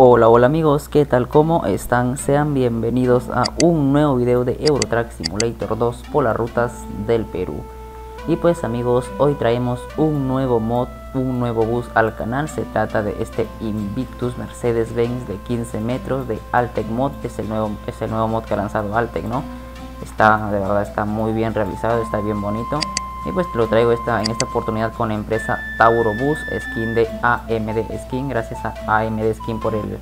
Hola, hola amigos, ¿qué tal? ¿Cómo están? Sean bienvenidos a un nuevo video de Eurotrack Simulator 2 por las rutas del Perú. Y pues amigos, hoy traemos un nuevo mod, un nuevo bus al canal. Se trata de este Invictus Mercedes-Benz de 15 metros de Altec Mod. Es el, nuevo, es el nuevo mod que ha lanzado Altec, ¿no? Está, de verdad, está muy bien realizado, está bien bonito. Y pues lo traigo esta, en esta oportunidad con la empresa Tauro Bus, skin de AMD Skin. Gracias a AMD Skin por el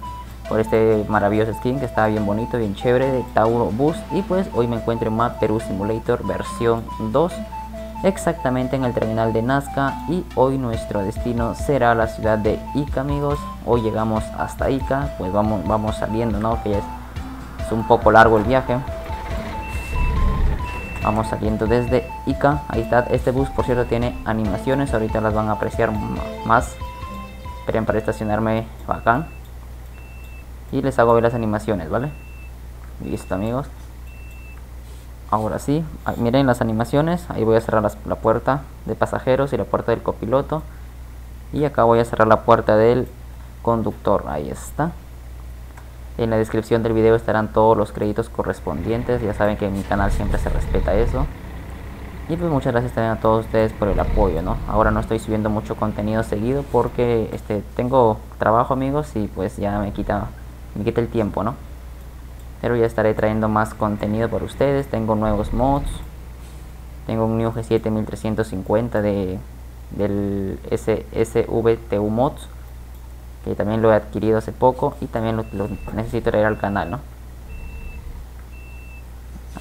por este maravilloso skin que está bien bonito, bien chévere de Tauro Bus. Y pues hoy me encuentro en Map Perú Simulator versión 2, exactamente en el terminal de Nazca. Y hoy nuestro destino será la ciudad de Ica, amigos. Hoy llegamos hasta Ica, pues vamos, vamos saliendo, ¿no? Que es, es un poco largo el viaje. Vamos saliendo desde Ica. Ahí está. Este bus, por cierto, tiene animaciones. Ahorita las van a apreciar más. Esperen para estacionarme bacán. Y les hago ver las animaciones, ¿vale? Listo, amigos. Ahora sí. Miren las animaciones. Ahí voy a cerrar la puerta de pasajeros y la puerta del copiloto. Y acá voy a cerrar la puerta del conductor. Ahí está. En la descripción del video estarán todos los créditos correspondientes. Ya saben que en mi canal siempre se respeta eso. Y pues muchas gracias también a todos ustedes por el apoyo, ¿no? Ahora no estoy subiendo mucho contenido seguido porque este tengo trabajo, amigos, y pues ya me quita me quita el tiempo, ¿no? Pero ya estaré trayendo más contenido para ustedes. Tengo nuevos mods. Tengo un New G7 1350 de del SVTU Mods también lo he adquirido hace poco y también lo, necesito traer al canal, ¿no?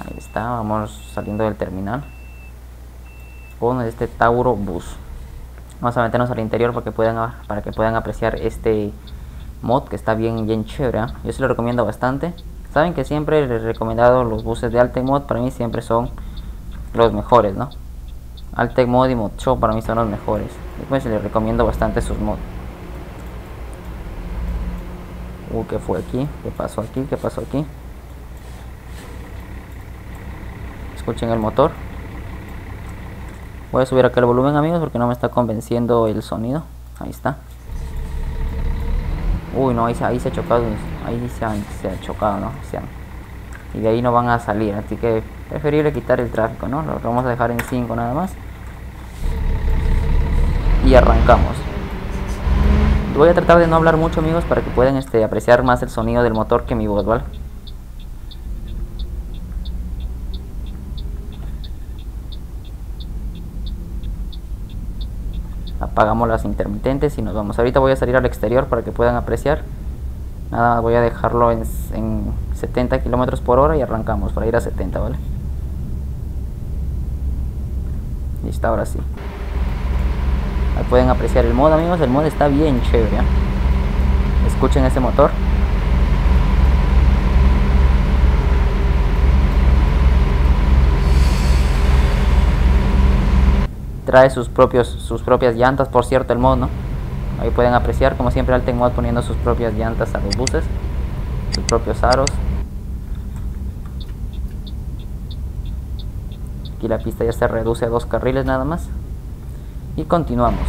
Ahí está, vamos saliendo del terminal con este Tauro Bus. Vamos a meternos al interior para que puedan, para que puedan apreciar este mod que está bien, bien chévere. ¿eh? Yo se lo recomiendo bastante. Saben que siempre les he recomendado los buses de Altec Mod, para mí siempre son los mejores, ¿no? Altec Mod y Mod Show para mí son los mejores. Pues les recomiendo bastante sus mods. Uh, ¿qué fue aquí? ¿Qué pasó aquí? ¿Qué pasó aquí? Escuchen el motor. Voy a subir acá el volumen, amigos, porque no me está convenciendo el sonido. Ahí está. Uy, no, ahí se, ahí se ha chocado. Ahí se, ha chocado, ¿no? y de ahí no van a salir. Así que preferible quitar el tráfico, ¿no? Lo vamos a dejar en 5 nada más. Y arrancamos. Voy a tratar de no hablar mucho amigos para que puedan este, apreciar más el sonido del motor que mi voz, ¿vale? Apagamos las intermitentes y nos vamos. Ahorita voy a salir al exterior para que puedan apreciar. Nada voy a dejarlo en, en 70 kilómetros por hora y arrancamos para ir a 70, ¿vale? Listo, ahora sí. Ahí pueden apreciar el mod, amigos. El mod está bien chévere. ¿eh? Escuchen ese motor. Trae sus propios sus propias llantas, por cierto, el mod, ¿no? Ahí pueden apreciar, como siempre, Alten Mod poniendo sus propias llantas a los buses, sus propios aros. Aquí la pista ya se reduce a dos carriles nada más y continuamos.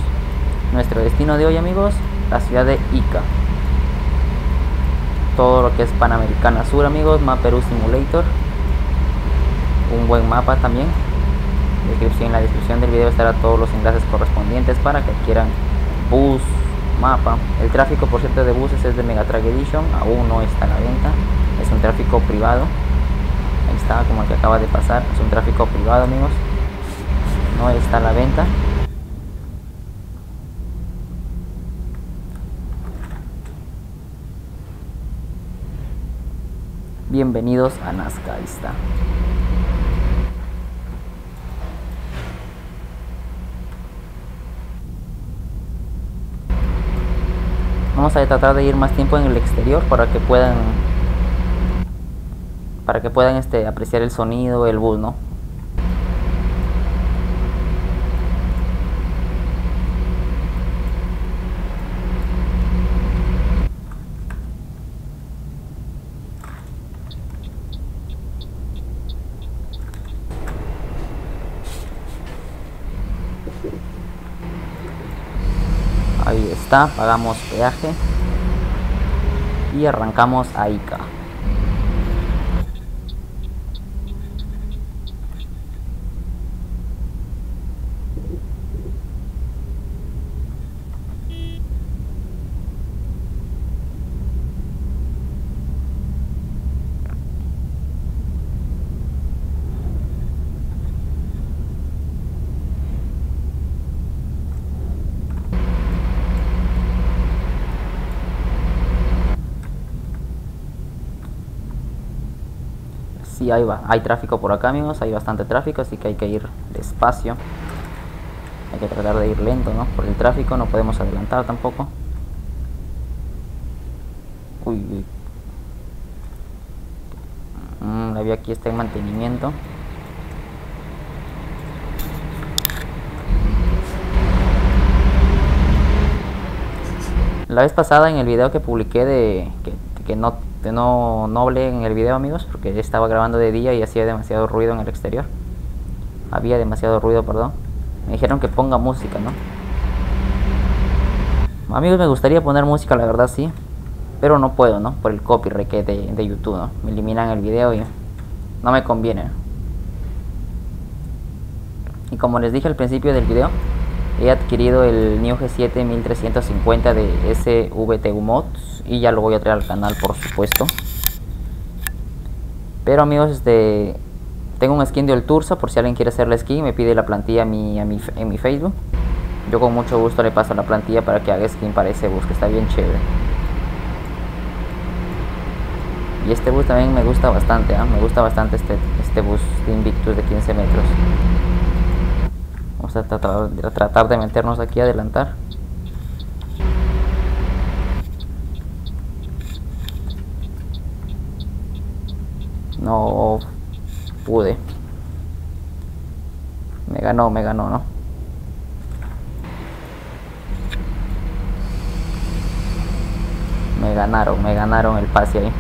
Nuestro destino de hoy amigos, la ciudad de Ica. Todo lo que es Panamericana Sur amigos, Perú Simulator. Un buen mapa también. En la descripción del video estará todos los enlaces correspondientes para que adquieran bus, mapa. El tráfico por cierto de buses es de Megatrack Edition, aún no está a la venta. Es un tráfico privado. Ahí está como el que acaba de pasar. Es un tráfico privado amigos. No está a la venta. Bienvenidos a Nazca, ahí está. Vamos a tratar de ir más tiempo en el exterior para que puedan para que puedan este apreciar el sonido, el bus, ¿no? Ahí pagamos peaje. y arrancamos a Ica. Hay tráfico por acá, amigos. Hay bastante tráfico, así que hay que ir despacio. Hay que tratar de ir lento, ¿no? Por el tráfico no podemos adelantar tampoco. Uy, uy. Mm, la vía aquí está en mantenimiento. La vez pasada en el video que publiqué de que no no, no hablé en el video amigos porque estaba grabando de día y hacía demasiado ruido en el exterior. Había demasiado ruido, perdón. Me dijeron que ponga música, ¿no? Amigos, me gustaría poner música, la verdad sí. Pero no puedo, ¿no? Por el copyright de, de YouTube, ¿no? Me eliminan el video y no me conviene. Y como les dije al principio del video, he adquirido el Neo G7 1350 de SVTU Mods y ya lo voy a traer al canal por supuesto. Pero amigos este tengo un skin de Oltursa por si alguien quiere hacer la skin me pide la plantilla a mi, a mi, en mi Facebook. Yo con mucho gusto le paso la plantilla para que haga skin para ese bus que está bien chévere. Y este bus también me gusta bastante ¿eh? me gusta bastante este, este bus de Invictus de 15 metros Vamos a tratar, a de meternos aquí, adelantar. No pude. Me ganó, me ganó, ¿no? Me ganaron, me ganaron el pase ahí.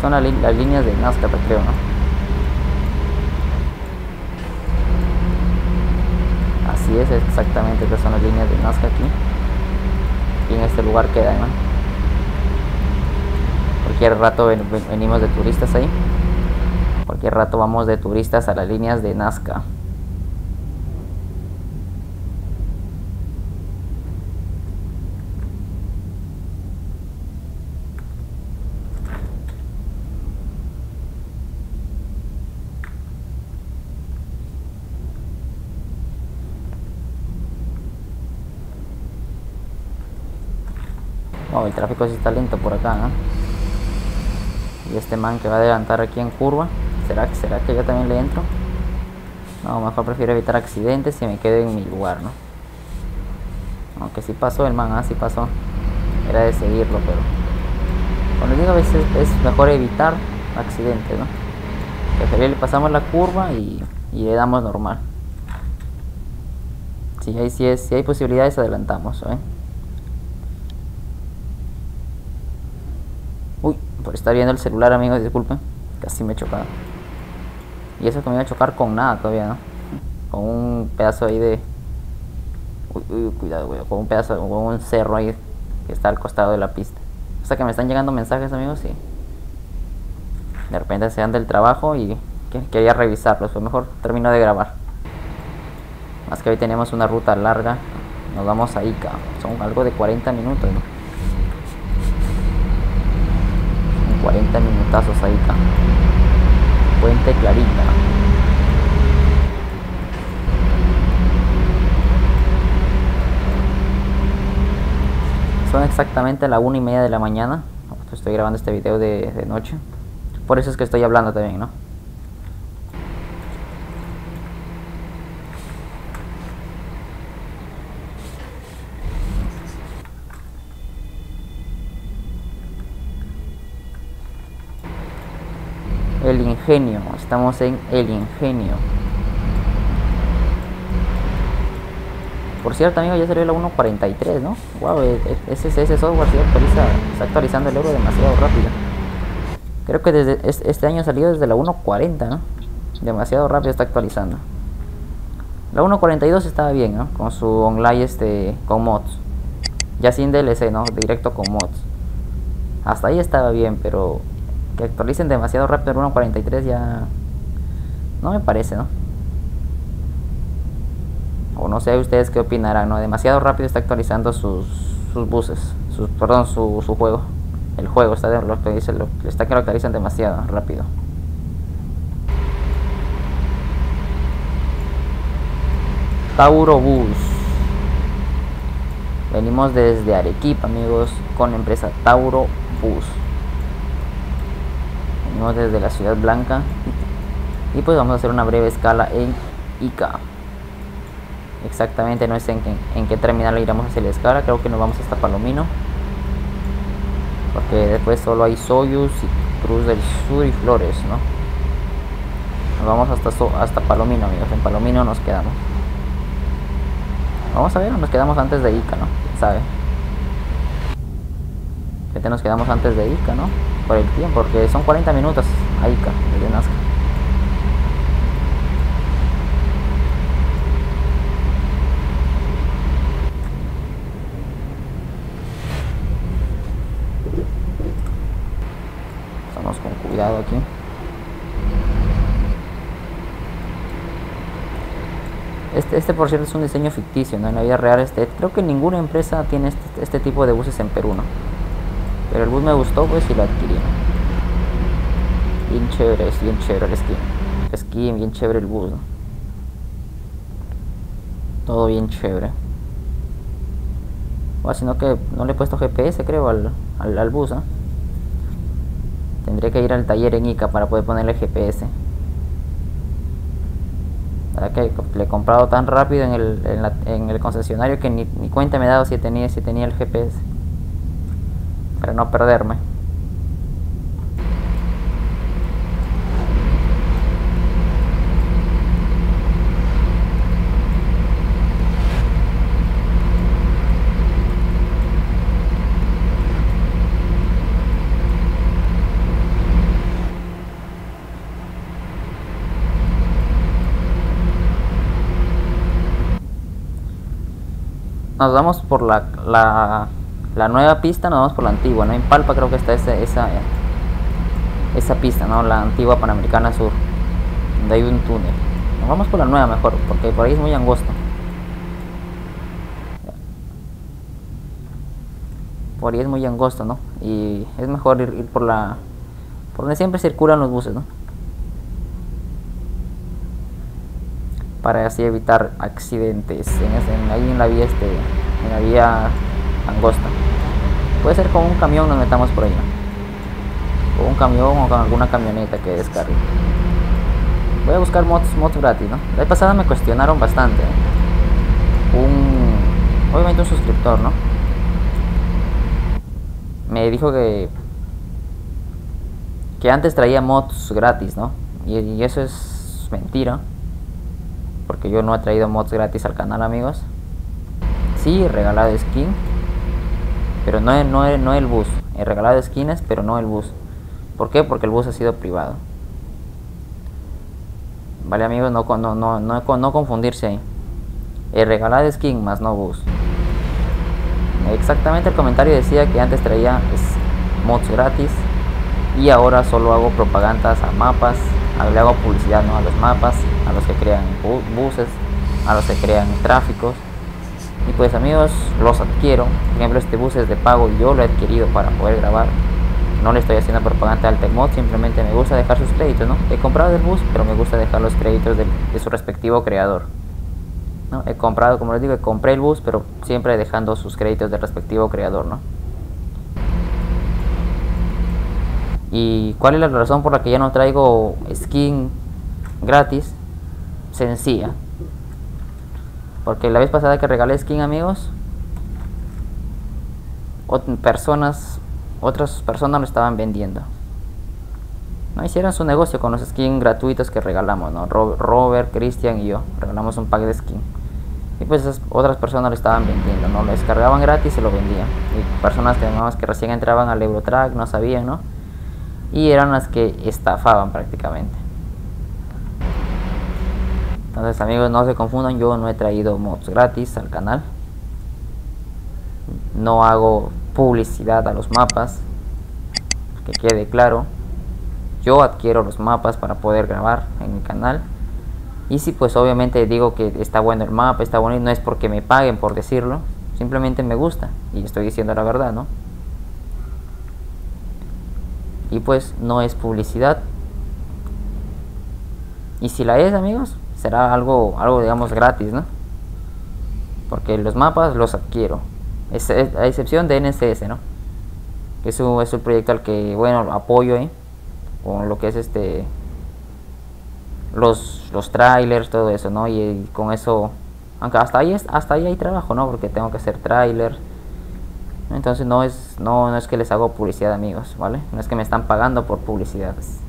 Son las, líneas de Nazca, creo, ¿no? Así es, exactamente estas son las líneas de Nazca aquí. Y en este lugar queda. Cualquier rato venimos de turistas ahí. Cualquier rato vamos de turistas a las líneas de Nazca. Tráfico sí está lento por acá. Y este man que va a adelantar aquí en curva. ¿Será, será que yo también le entro? No, mejor prefiero evitar accidentes y me quedo en mi lugar, ¿no? Aunque si pasó el man, ah, sí pasó. Era de seguirlo, pero... Cuando digo a veces es mejor evitar accidentes, ¿no? Le pasamos la curva y, y le damos normal. Si hay, si, es, si hay posibilidades adelantamos, ¿eh? Por estar viendo el celular, amigos, disculpen. Casi me he chocado. Y eso que me iba a chocar con nada todavía, ¿no? Con un pedazo ahí de... Uy, uy, cuidado, güey. Con un pedazo, con un cerro ahí que está al costado de la pista. O sea que me están llegando mensajes, amigos, y... De repente se dan del trabajo y quería revisarlos. Pues mejor termino de grabar. Más que hoy tenemos una ruta larga. Nos vamos a Ica. Son algo de 40 minutos, ¿no? 40 minutazos ahí está. Puente Clarita. Son exactamente la una y media de la mañana. Estoy grabando este video de, de noche. Por eso es que estoy hablando también, ¿no? El Ingenio. Estamos en El Ingenio. Por cierto, amigo, ya salió la 1.43, ¿no? Wow, e, e, ese, ese software se actualiza, está actualizando el euro demasiado rápido. Creo que desde este año salió desde la 1.40, ¿no? Demasiado rápido está actualizando. La 1.42 estaba bien, ¿no? Con su online este con mods. Ya sin DLC, ¿no? Directo con mods. Hasta ahí estaba bien, pero que actualicen demasiado rápido el 1.43 ya no me parece, ¿no? O no sé ustedes qué opinarán, ¿no? Demasiado rápido está actualizando sus, sus buses, sus, perdón, su, su juego. El juego está de, lo que dice, lo, está que lo actualizan demasiado rápido. Tauro Bus. Venimos desde Arequipa, amigos, con empresa Tauro Bus. Venimos desde la Ciudad Blanca. Y pues vamos a hacer una breve escala en Ica. Exactamente no sé en, en qué terminal iremos hacia la escala. Creo que nos vamos hasta Palomino. Porque después solo hay Soyuz y Cruz del Sur y Flores, ¿no? Nos vamos hasta, hasta Palomino, amigos. En Palomino nos quedamos. Vamos a ver, nos quedamos antes de Ica, ¿no? ¿Quién sabe? te nos quedamos antes de Ica, ¿no? Por el tiempo, porque son 40 minutos a Ica, desde Nazca. Estamos con cuidado aquí. Este, este por cierto es un diseño ficticio, ¿no? En la vida real este, creo que ninguna empresa tiene este, este tipo de buses en Perú, ¿no? Pero el bus me gustó pues y lo adquirí. Bien chévere, es bien chévere el skin. El skin, bien chévere el bus. Todo bien chévere. O sino que no le he puesto GPS creo al, al, al bus, ¿no? Tendría que ir al taller en Ica para poder ponerle GPS que le he comprado tan rápido en el, en, el concesionario que ni, ni, cuenta me he dado si tenía, si tenía el GPS para no perderme nos vamos por la, la, la, nueva pista, nos vamos por la antigua, ¿no? En Palpa creo que está esa, esa, esa pista, ¿no? La antigua Panamericana Sur, donde hay un túnel. Nos vamos por la nueva mejor, porque por ahí es muy angosto. Por ahí es muy angosto, ¿no? Y es mejor ir, ir por la... Por donde siempre circulan los buses, ¿no? Para así evitar accidentes en, ahí en la vía este en la vía angosta. Puede ser con un camión nos metamos por ahí con un camión o con alguna camioneta que descargue. Voy a buscar mods, mods gratis no la vez pasada me cuestionaron bastante ¿eh? un obviamente un suscriptor no me dijo que que antes traía mods gratis no y eso es mentira porque yo no he traído mods gratis al canal amigos. Sí regalado skin pero no, no, no el bus. He regalado skins pero no el bus. ¿por qué? porque el bus ha sido privado. Vale amigos no, no, no, no, no confundirse ahí. He regalado skin más no bus. Exactamente el comentario decía que antes traía mods gratis y ahora solo hago propagandas a mapas le hago publicidad ¿no? a los mapas, a los que crean buses, a los que crean tráficos. Y pues amigos, los adquiero. Por ejemplo, este bus es de pago y yo lo he adquirido para poder grabar. No le estoy haciendo propaganda al Tecmod, simplemente me gusta dejar sus créditos, ¿no? He comprado el bus, pero me gusta dejar los créditos de, su respectivo creador. ¿no? He comprado, como les digo, compré el bus, pero siempre dejando sus créditos del respectivo creador, ¿no? ¿Y cuál es la razón por la que ya no traigo skin gratis? Sencilla. Porque la vez pasada que regalé skin amigos, personas, otras personas lo estaban vendiendo. No hicieron su negocio con los skins gratuitos que regalamos, ¿no? Robert, Christian y yo regalamos un pack de skin. Y pues otras personas lo estaban vendiendo, ¿no? Lo descargaban gratis y lo vendían. Y personas que, que recién entraban al Eurotrack no sabían, ¿no? Y eran las que estafaban prácticamente. Entonces amigos no se confundan, yo no he traído mods gratis al canal. No hago publicidad a los mapas. que quede claro. Yo adquiero los mapas para poder grabar en mi canal. Y si pues obviamente digo que está bueno el mapa, está bonito, no es porque me paguen por decirlo, simplemente me gusta y estoy diciendo la verdad, ¿no? Y pues no es publicidad. Y si la es, amigos, será algo, algo digamos gratis, ¿no? Porque los mapas los adquiero. Es, a excepción de NCS, ¿no? Eso es un proyecto al que, bueno, apoyo, ¿eh? Con lo que es este... Los, los trailers, todo eso, ¿no? Y, con eso... Aunque hasta ahí, es, hasta ahí hay trabajo, ¿no? Porque tengo que hacer trailers. Entonces no es, no, no es que les hago publicidad, amigos, ¿vale? No es que me están pagando por publicidades.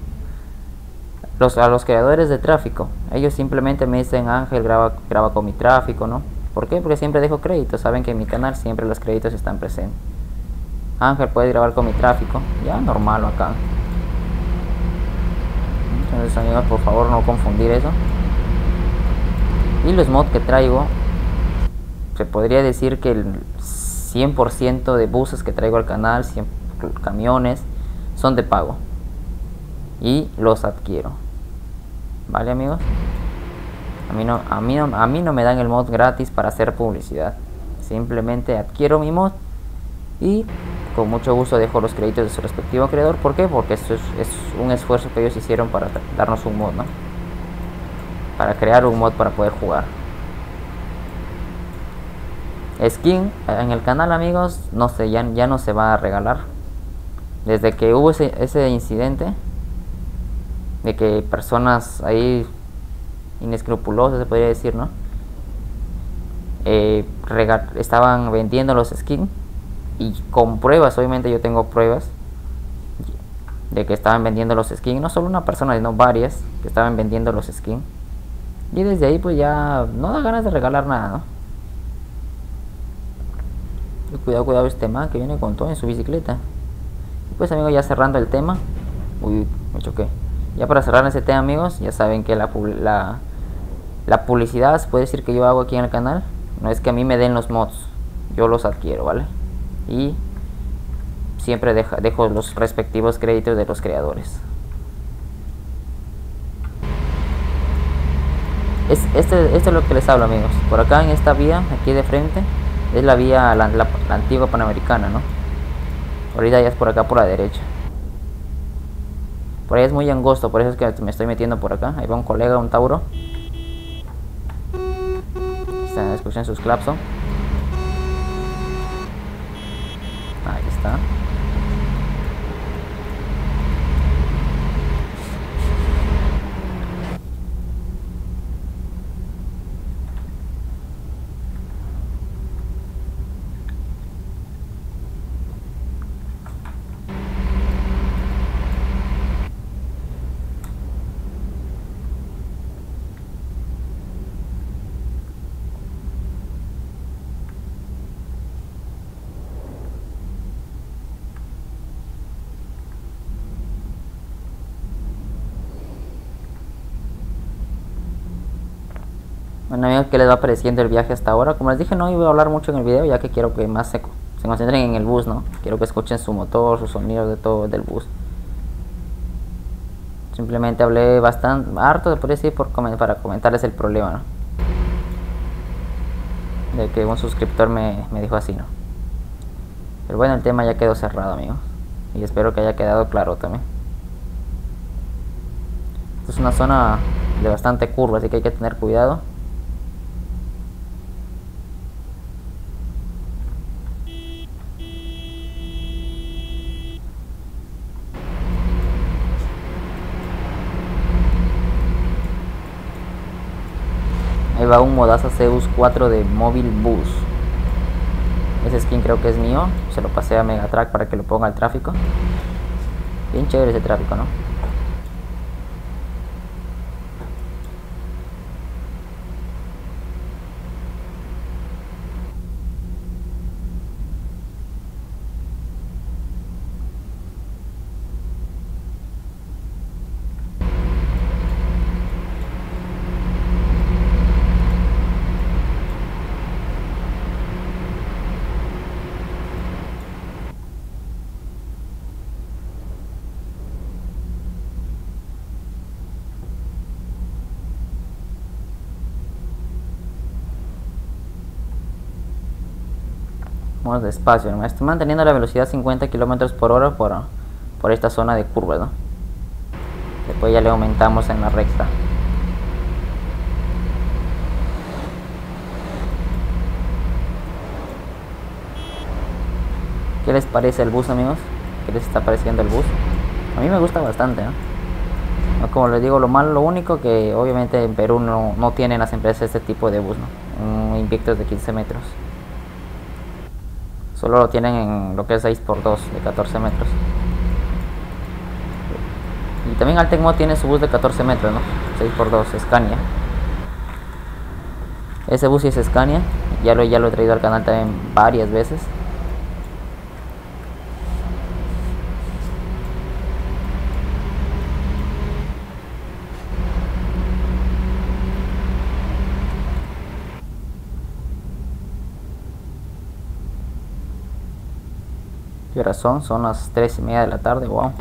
Los, a los creadores de tráfico, ellos simplemente me dicen, Ángel, graba, graba con mi tráfico, ¿no? ¿Por qué? Porque siempre dejo créditos. Saben que en mi canal siempre los créditos están presentes. Ángel, puede grabar con mi tráfico. Ya, normal acá. Entonces, amigos, por favor, no confundir eso. Y los mods que traigo, se podría decir que el 100% de buses que traigo al canal, 100 camiones, son de pago. Y los adquiero. ¿Vale, amigos? A mí, no, a, mí a mí no me dan el mod gratis para hacer publicidad. Simplemente adquiero mi mod y con mucho gusto dejo los créditos de su respectivo creador. ¿Por qué? Porque esto es, un esfuerzo que ellos hicieron para darnos un mod, ¿no? Para crear un mod para poder jugar. Skin en el canal, amigos, no sé, ya, ya no se va a regalar. Desde que hubo ese, ese incidente de que personas ahí inescrupulosos, se podría decir, ¿no? Eh, estaban vendiendo los skins y con pruebas, obviamente yo tengo pruebas de que estaban vendiendo los skins, no solo una persona, sino varias que estaban vendiendo los skins. Y desde ahí pues ya no da ganas de regalar nada, ¿no? Cuidado, cuidado este man que viene con todo en su bicicleta. pues amigos, ya cerrando el tema. Uy, me choqué. Ya para cerrar ese tema, amigos, ya saben que la, la, la publicidad se puede decir que yo hago aquí en el canal. No es que a mí me den los mods, yo los adquiero, ¿vale? Y siempre dejo los respectivos créditos de los creadores. Es, este, esto es lo que les hablo, amigos. Por acá en esta vía, aquí de frente, es la vía, la antigua panamericana, ¿no? Ahorita ya es por acá por la derecha. Por ahí es muy angosto, por eso es que me estoy metiendo por acá. Ahí va un colega, un Tauro. Están escuchando sus clapson. Ahí está. Bueno amigos, ¿qué les va pareciendo el viaje hasta ahora? Como les dije, no iba a hablar mucho en el video, ya que quiero que más se, se concentren en el bus, ¿no? Quiero que escuchen su motor, sus sonidos de todo del bus. Simplemente hablé bastante, harto, podría decir, por, para comentarles el problema. De que un suscriptor me, me dijo así, ¿no? Pero bueno, el tema ya quedó cerrado, amigos. Y espero que haya quedado claro también. Esta es una zona de bastante curva, así que hay que tener cuidado. Va un Modaza Zeus 4 de Mobile Bus. Ese skin creo que es mío. Se lo pasé a Megatrack para que lo ponga al tráfico. Bien chévere ese tráfico, ¿no? Vamos despacio, ¿no? estoy manteniendo la velocidad 50 km por hora por, por esta zona de curva, ¿no? Después ya le aumentamos en la recta. ¿Qué les parece el bus, amigos? ¿Qué les está pareciendo el bus? A mí me gusta bastante. Como les digo, lo malo, lo único que obviamente en Perú no, no tienen las empresas este tipo de bus, ¿no? Un Invictus de 15 metros. Solo lo tienen en lo que es 6x2 de 14 metros. Y también Altecmo tiene su bus de 14 metros, ¿no? 6x2, Scania. Ese bus es Scania. Ya lo, ya lo he traído al canal también varias veces. ¿Qué horas son? Son las 3 y media de la tarde, wow.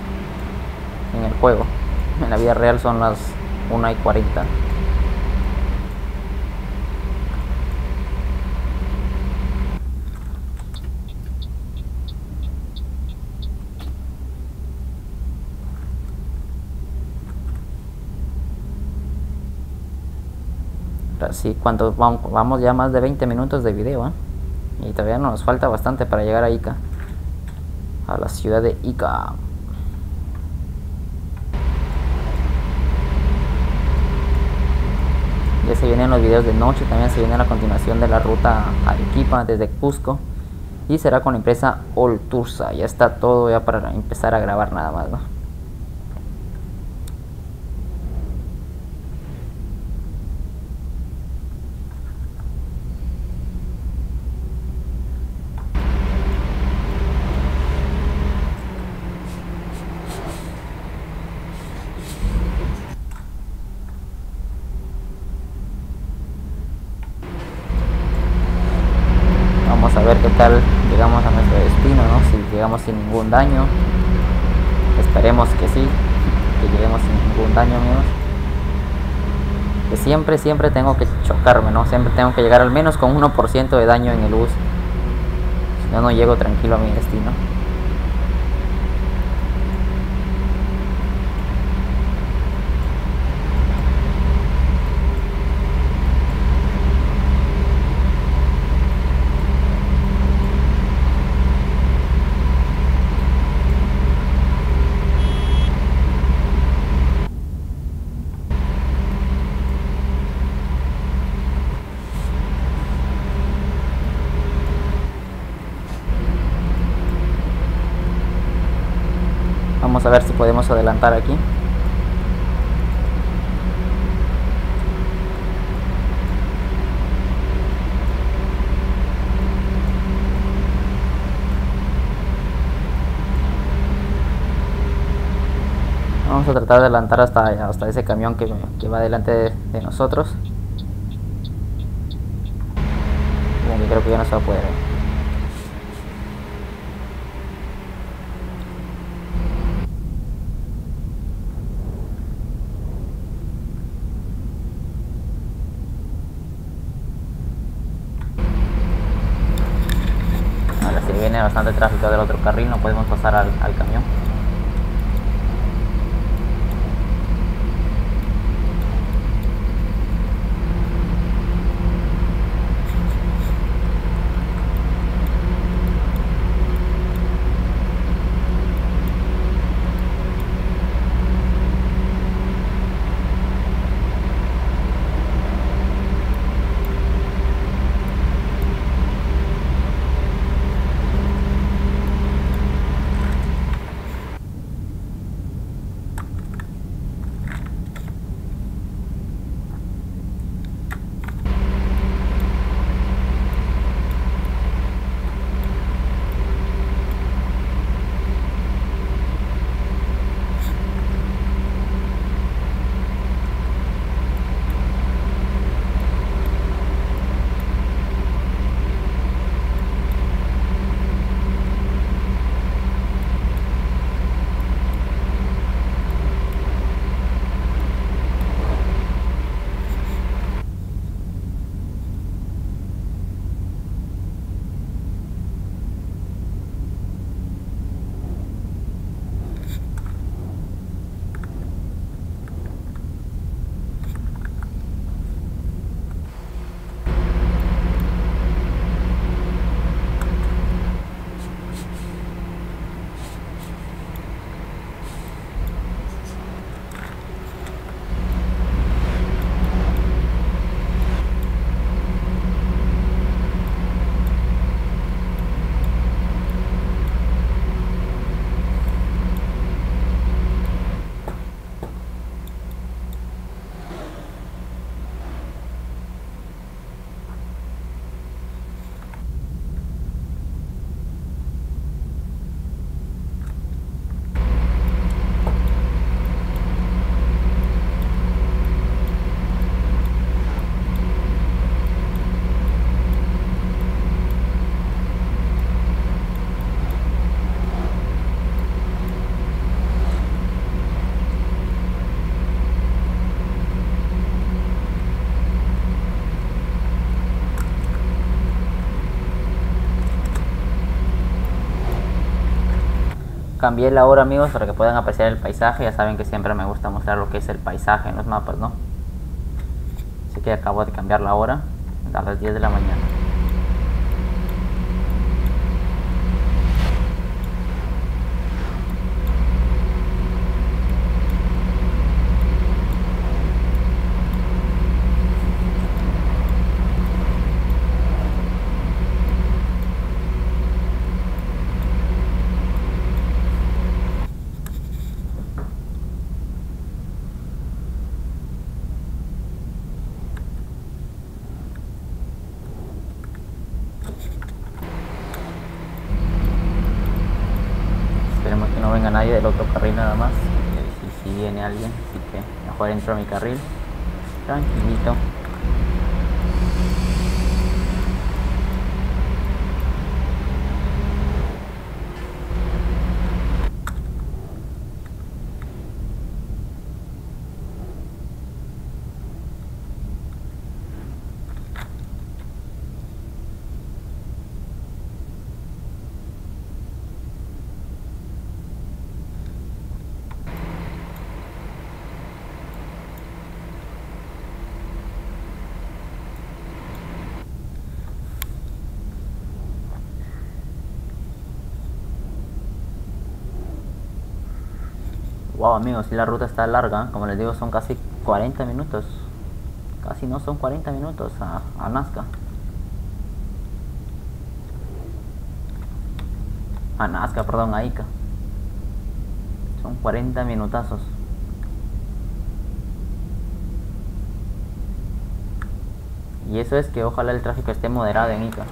En el juego. En la vida real son las 1 y 40. Así, cuando vamos, vamos ya más de 20 minutos de video, ¿eh? Y todavía nos falta bastante para llegar a Ica a la ciudad de Ica. Ya se vienen los videos de noche, también se viene la continuación de la ruta a Arequipa desde Cusco. Y será con la empresa Oltursa. Ya está todo ya para empezar a grabar nada más. a ver qué tal llegamos a nuestro destino, ¿no? Si llegamos sin ningún daño. Esperemos que sí, que lleguemos sin ningún daño, amigos. Que siempre, siempre tengo que chocarme, ¿no? Siempre tengo que llegar al menos con 1% de daño en el bus. Si no, no llego tranquilo a mi destino. Vamos a si podemos adelantar aquí. Vamos a tratar de adelantar hasta, hasta ese camión que, va delante de, nosotros. Bien, creo que ya no se va a poder. viene bastante tráfico del otro carril, no podemos pasar al, al camión. Cambié la hora amigos para que puedan apreciar el paisaje. Ya saben que siempre me gusta mostrar lo que es el paisaje en los mapas, ¿no? Así que acabo de cambiar la hora a las 10 de la mañana. nadie del otro carril nada más. Si, si viene alguien, así que mejor entro a mi carril. Tranquilito. Amigos, si la ruta está larga, como les digo son casi 40 minutos. Casi no son 40 minutos a, a Nazca. A Nazca, perdón, a Ica. Son 40 minutazos. Y eso es que ojalá el tráfico esté moderado en Ica.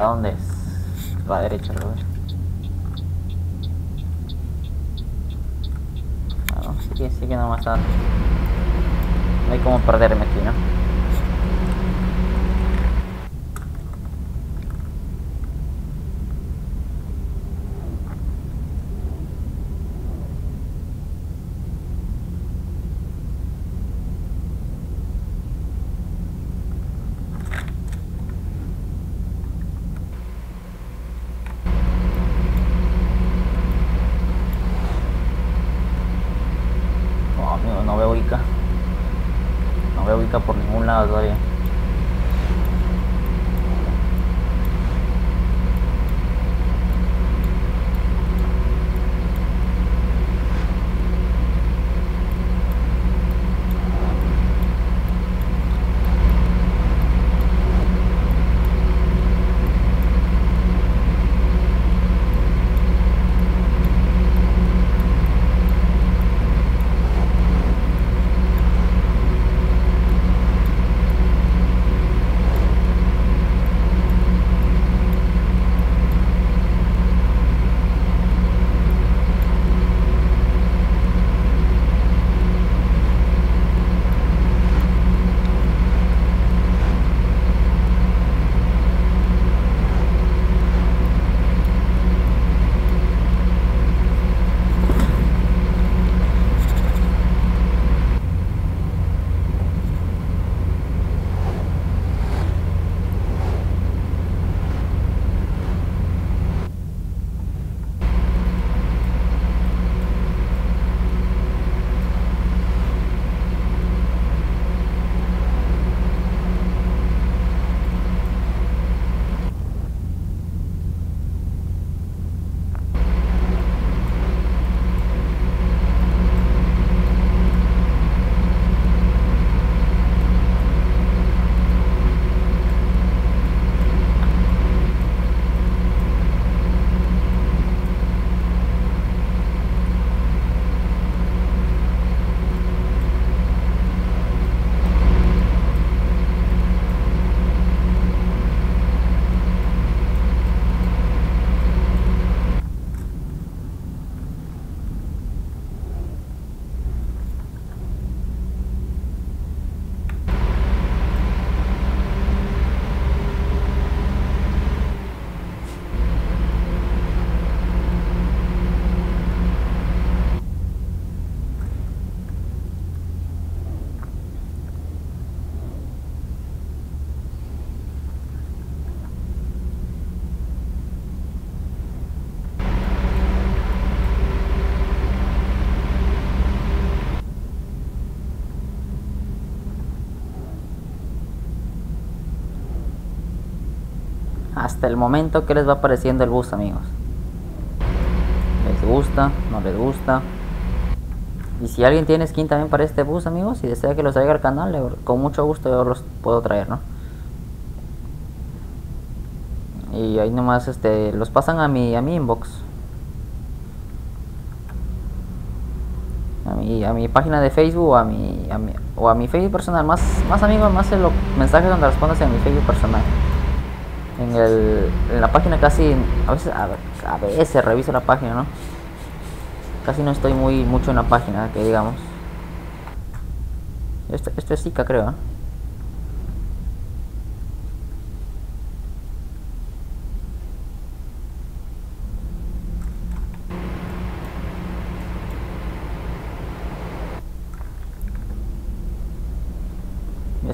Para dónde es? Va a derecha, lo Bueno, sí que, sí que no más No hay como perderme aquí, ¿no? Hasta el momento que les va apareciendo el bus amigos. ¿Les gusta? ¿No les gusta? Y si alguien tiene skin también para este bus amigos y desea que los traiga al canal, con mucho gusto yo los puedo traer, ¿no? Y ahí nomás este los pasan a mi a mi inbox. A mi, a mi página de Facebook a mi, a mi, o a mi Facebook personal. Más, más amigos, más mensajes donde respondas en mi Facebook personal. En, el, en la página casi, a veces, a, reviso la página, ¿no? Casi no estoy muy mucho en la página, que digamos. Esto, esto es Zika, creo, ¿eh?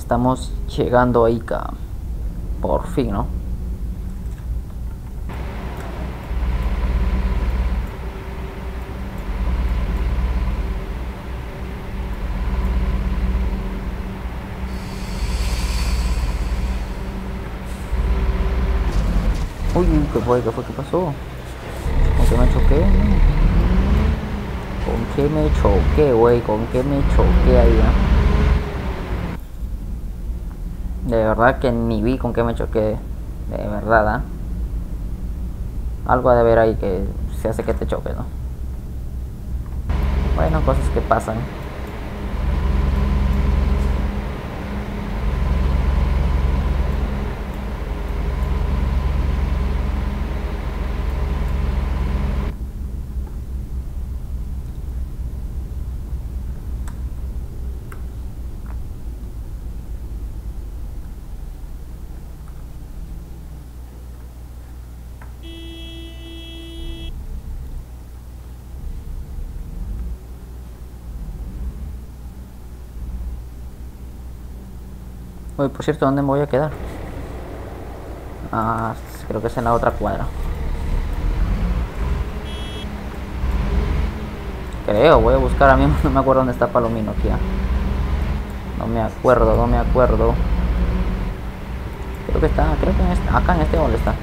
estamos llegando a Ica. Por fin, ¿no? ¿Qué fue? ¿Qué fue? ¿Qué pasó? ¿Con qué me choqué? ¿Con qué me choqué, güey? ¿Con qué me choqué ahí, ¿no? De verdad que ni vi con qué me choqué. De verdad, ¿eh? Algo de ver ahí que se hace que te choque, ¿no? Bueno, cosas que pasan. Uy, por cierto, ¿dónde me voy a quedar? Ah, creo que es en la otra cuadra. Creo, voy a buscar a mí, no me acuerdo dónde está Palomino aquí. No me acuerdo, no me acuerdo. Creo que está, creo que este, acá en este gol está.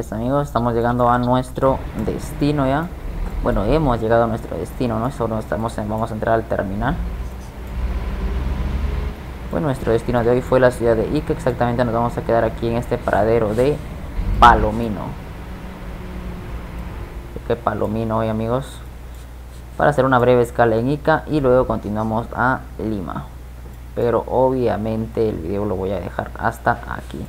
Amigos, estamos llegando a nuestro destino ya. Bueno, hemos llegado a nuestro destino, ¿no? Solo estamos vamos a entrar al terminal. Bueno, nuestro destino de hoy fue la ciudad de Ica. Exactamente nos vamos a quedar aquí en este paradero de Palomino. Que Palomino hoy amigos. Para hacer una breve escala en Ica y luego continuamos a Lima. Pero obviamente el video lo voy a dejar hasta aquí.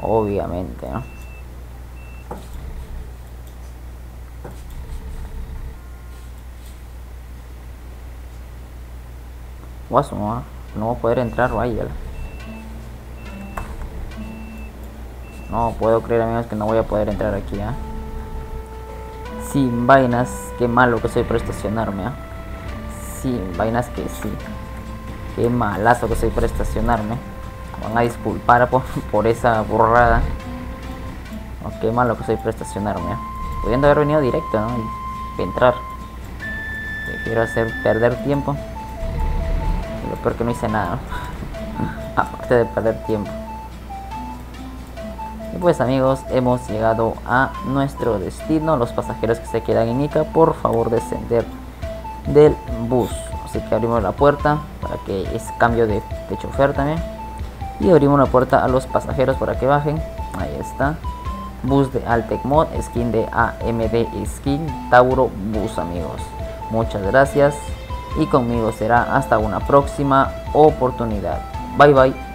Obviamente, ¿no? Guaso, ¿no? no voy a poder entrar, vaya. No puedo creer, amigos, que no voy a poder entrar aquí, ¿eh? Sin vainas, qué malo que soy para estacionarme, ¿eh? Sin vainas que sí. Qué malazo que soy para estacionarme van a disculpar por, esa burrada. Oh, qué malo que soy para estacionarme. ¿eh? Pudiendo haber venido directo, ¿no? Y entrar. Prefiero hacer perder tiempo. Lo peor que no hice nada, Aparte de perder tiempo. Y pues amigos, hemos llegado a nuestro destino. Los pasajeros que se quedan en Ica, por favor descender del bus. Así que abrimos la puerta para que es cambio de chofer también y abrimos la puerta a los pasajeros para que bajen. Ahí está. Bus de Altec Mod skin de AMD skin Tauro bus amigos. Muchas gracias. Y conmigo será hasta una próxima oportunidad. Bye bye